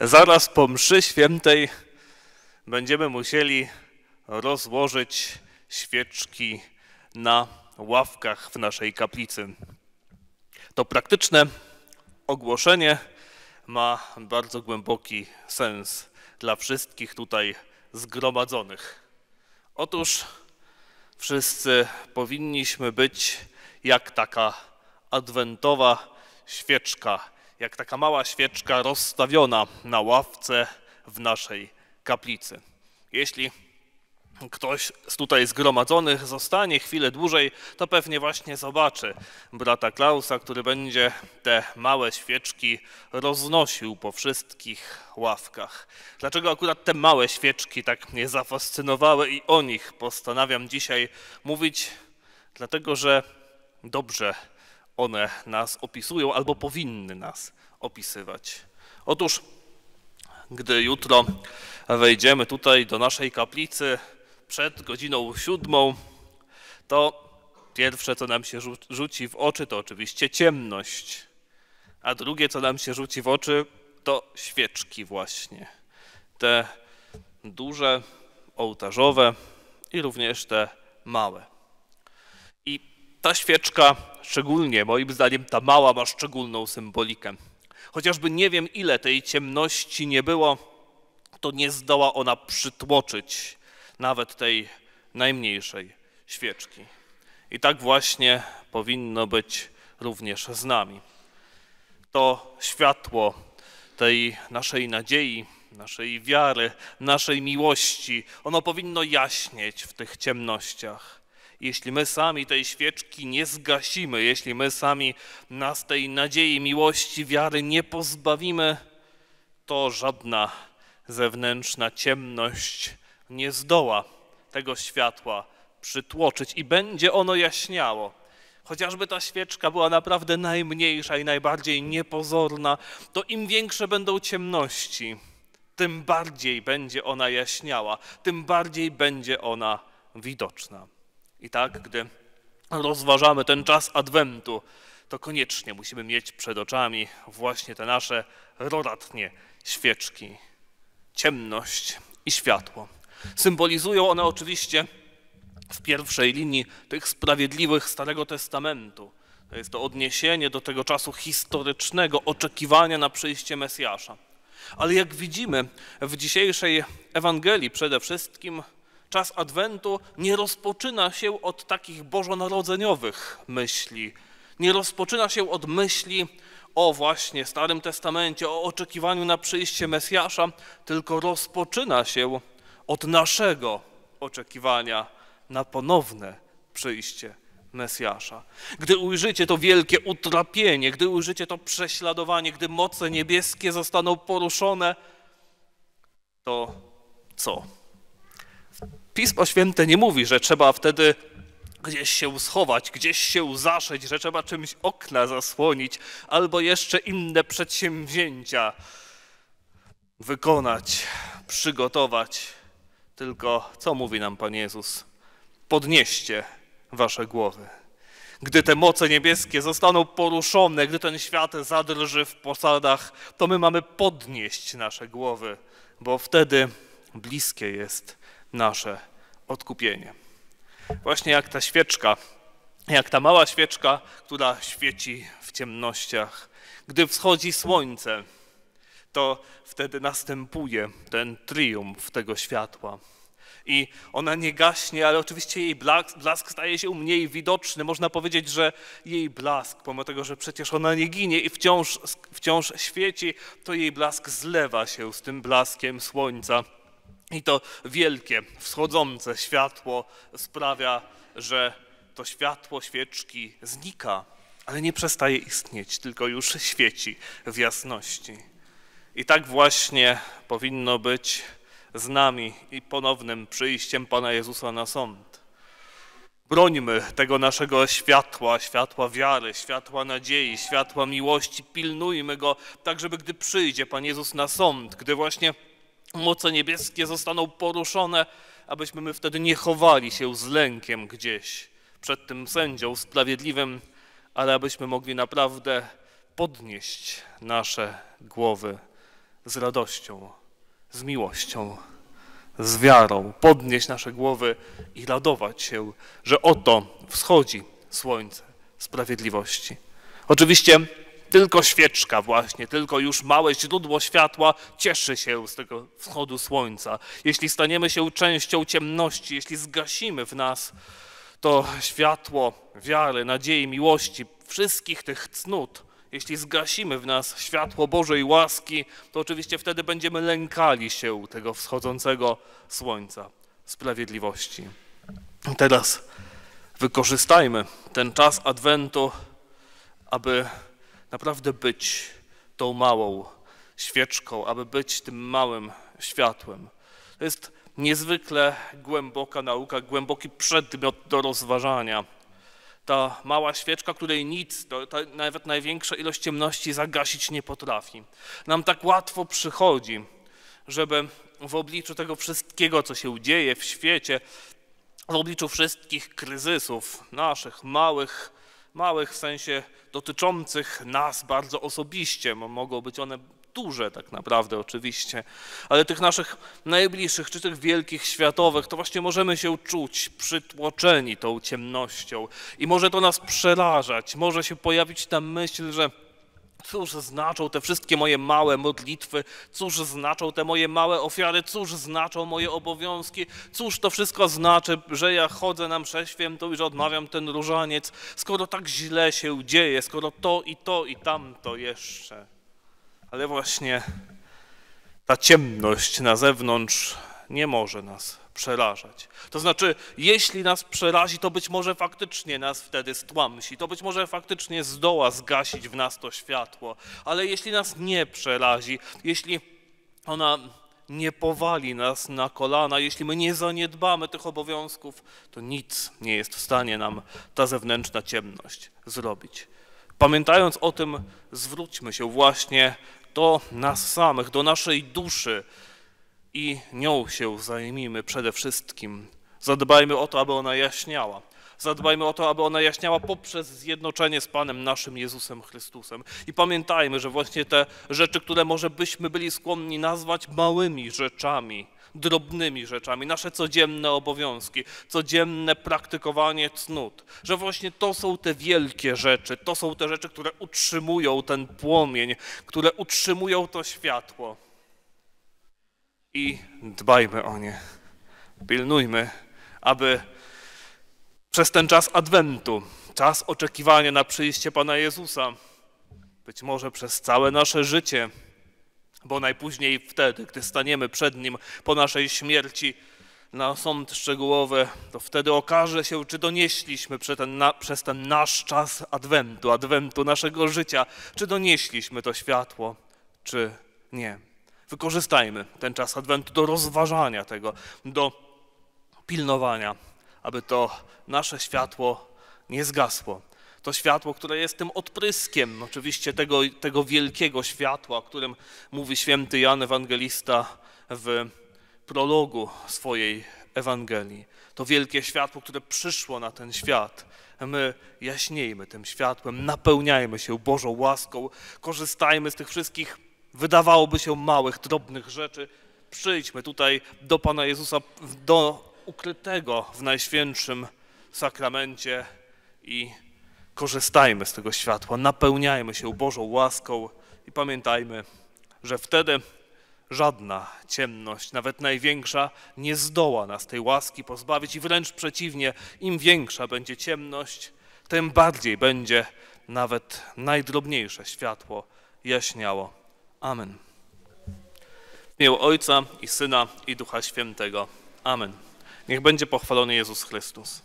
Zaraz po mszy świętej będziemy musieli rozłożyć świeczki na ławkach w naszej kaplicy. To praktyczne ogłoszenie ma bardzo głęboki sens dla wszystkich tutaj zgromadzonych. Otóż wszyscy powinniśmy być jak taka adwentowa świeczka, jak taka mała świeczka rozstawiona na ławce w naszej kaplicy. Jeśli ktoś z tutaj zgromadzonych zostanie chwilę dłużej, to pewnie właśnie zobaczy brata Klausa, który będzie te małe świeczki roznosił po wszystkich ławkach. Dlaczego akurat te małe świeczki tak mnie zafascynowały i o nich postanawiam dzisiaj mówić? Dlatego, że dobrze one nas opisują albo powinny nas opisywać. Otóż, gdy jutro wejdziemy tutaj do naszej kaplicy, przed godziną siódmą, to pierwsze, co nam się rzuci w oczy, to oczywiście ciemność, a drugie, co nam się rzuci w oczy, to świeczki właśnie. Te duże, ołtarzowe i również te małe. Ta świeczka, szczególnie moim zdaniem ta mała, ma szczególną symbolikę. Chociażby nie wiem, ile tej ciemności nie było, to nie zdoła ona przytłoczyć nawet tej najmniejszej świeczki. I tak właśnie powinno być również z nami. To światło tej naszej nadziei, naszej wiary, naszej miłości, ono powinno jaśnieć w tych ciemnościach. Jeśli my sami tej świeczki nie zgasimy, jeśli my sami nas tej nadziei, miłości, wiary nie pozbawimy, to żadna zewnętrzna ciemność nie zdoła tego światła przytłoczyć i będzie ono jaśniało. Chociażby ta świeczka była naprawdę najmniejsza i najbardziej niepozorna, to im większe będą ciemności, tym bardziej będzie ona jaśniała, tym bardziej będzie ona widoczna. I tak, gdy rozważamy ten czas Adwentu, to koniecznie musimy mieć przed oczami właśnie te nasze roratnie świeczki, ciemność i światło. Symbolizują one oczywiście w pierwszej linii tych sprawiedliwych Starego Testamentu. To jest to odniesienie do tego czasu historycznego oczekiwania na przyjście Mesjasza. Ale jak widzimy w dzisiejszej Ewangelii przede wszystkim czas Adwentu nie rozpoczyna się od takich bożonarodzeniowych myśli. Nie rozpoczyna się od myśli o właśnie Starym Testamencie, o oczekiwaniu na przyjście Mesjasza, tylko rozpoczyna się od naszego oczekiwania na ponowne przyjście Mesjasza. Gdy ujrzycie to wielkie utrapienie, gdy ujrzycie to prześladowanie, gdy moce niebieskie zostaną poruszone, to co? Pismo Święte nie mówi, że trzeba wtedy gdzieś się schować, gdzieś się zaszyć, że trzeba czymś okna zasłonić, albo jeszcze inne przedsięwzięcia wykonać, przygotować. Tylko co mówi nam Pan Jezus? Podnieście wasze głowy. Gdy te moce niebieskie zostaną poruszone, gdy ten świat zadrży w posadach, to my mamy podnieść nasze głowy, bo wtedy bliskie jest nasze odkupienie. Właśnie jak ta świeczka, jak ta mała świeczka, która świeci w ciemnościach. Gdy wschodzi słońce, to wtedy następuje ten triumf tego światła. I ona nie gaśnie, ale oczywiście jej blask, blask staje się mniej widoczny. Można powiedzieć, że jej blask, pomimo tego, że przecież ona nie ginie i wciąż, wciąż świeci, to jej blask zlewa się z tym blaskiem słońca. I to wielkie, wschodzące światło sprawia, że to światło świeczki znika, ale nie przestaje istnieć, tylko już świeci w jasności. I tak właśnie powinno być z nami i ponownym przyjściem Pana Jezusa na sąd. Brońmy tego naszego światła, światła wiary, światła nadziei, światła miłości, pilnujmy go, tak żeby gdy przyjdzie Pan Jezus na sąd, gdy właśnie moce niebieskie zostaną poruszone, abyśmy my wtedy nie chowali się z lękiem gdzieś przed tym sędzią sprawiedliwym, ale abyśmy mogli naprawdę podnieść nasze głowy z radością, z miłością, z wiarą, podnieść nasze głowy i radować się, że oto wschodzi słońce sprawiedliwości. Oczywiście tylko świeczka właśnie, tylko już małe źródło światła cieszy się z tego wschodu słońca. Jeśli staniemy się częścią ciemności, jeśli zgasimy w nas to światło wiary, nadziei, miłości, wszystkich tych cnót, jeśli zgasimy w nas światło Bożej łaski, to oczywiście wtedy będziemy lękali się tego wschodzącego słońca sprawiedliwości. Teraz wykorzystajmy ten czas Adwentu, aby naprawdę być tą małą świeczką, aby być tym małym światłem. To jest niezwykle głęboka nauka, głęboki przedmiot do rozważania. Ta mała świeczka, której nic, nawet największa ilość ciemności zagasić nie potrafi. Nam tak łatwo przychodzi, żeby w obliczu tego wszystkiego, co się dzieje w świecie, w obliczu wszystkich kryzysów naszych, małych, małych w sensie dotyczących nas bardzo osobiście, mogą być one duże tak naprawdę oczywiście, ale tych naszych najbliższych, czy tych wielkich światowych, to właśnie możemy się czuć przytłoczeni tą ciemnością i może to nas przerażać, może się pojawić ta myśl, że Cóż znaczą te wszystkie moje małe modlitwy, cóż znaczą te moje małe ofiary, cóż znaczą moje obowiązki, cóż to wszystko znaczy, że ja chodzę na mszę świętą i że odmawiam ten różaniec, skoro tak źle się dzieje, skoro to i to i tamto jeszcze. Ale właśnie ta ciemność na zewnątrz nie może nas przerażać. To znaczy, jeśli nas przerazi, to być może faktycznie nas wtedy stłamsi, to być może faktycznie zdoła zgasić w nas to światło, ale jeśli nas nie przerazi, jeśli ona nie powali nas na kolana, jeśli my nie zaniedbamy tych obowiązków, to nic nie jest w stanie nam ta zewnętrzna ciemność zrobić. Pamiętając o tym, zwróćmy się właśnie do nas samych, do naszej duszy i nią się zajmijmy przede wszystkim. Zadbajmy o to, aby ona jaśniała. Zadbajmy o to, aby ona jaśniała poprzez zjednoczenie z Panem naszym Jezusem Chrystusem. I pamiętajmy, że właśnie te rzeczy, które może byśmy byli skłonni nazwać małymi rzeczami, drobnymi rzeczami, nasze codzienne obowiązki, codzienne praktykowanie cnót, że właśnie to są te wielkie rzeczy, to są te rzeczy, które utrzymują ten płomień, które utrzymują to światło. I dbajmy o nie, pilnujmy, aby przez ten czas Adwentu, czas oczekiwania na przyjście Pana Jezusa, być może przez całe nasze życie, bo najpóźniej wtedy, gdy staniemy przed Nim po naszej śmierci na sąd szczegółowy, to wtedy okaże się, czy donieśliśmy przez ten, na, przez ten nasz czas Adwentu, Adwentu naszego życia, czy donieśliśmy to światło, czy nie. Wykorzystajmy ten czas Adwentu do rozważania tego, do pilnowania, aby to nasze światło nie zgasło to światło, które jest tym odpryskiem oczywiście tego, tego wielkiego światła, o którym mówi święty Jan Ewangelista w prologu swojej Ewangelii. To wielkie światło, które przyszło na ten świat. My jaśniejmy tym światłem, napełniajmy się Bożą łaską, korzystajmy z tych wszystkich, wydawałoby się małych, drobnych rzeczy. Przyjdźmy tutaj do Pana Jezusa, do ukrytego w Najświętszym sakramencie i korzystajmy z tego światła, napełniajmy się Bożą łaską i pamiętajmy, że wtedy żadna ciemność, nawet największa, nie zdoła nas tej łaski pozbawić i wręcz przeciwnie, im większa będzie ciemność, tym bardziej będzie nawet najdrobniejsze światło jaśniało. Amen. W imię Ojca i Syna i Ducha Świętego. Amen. Niech będzie pochwalony Jezus Chrystus.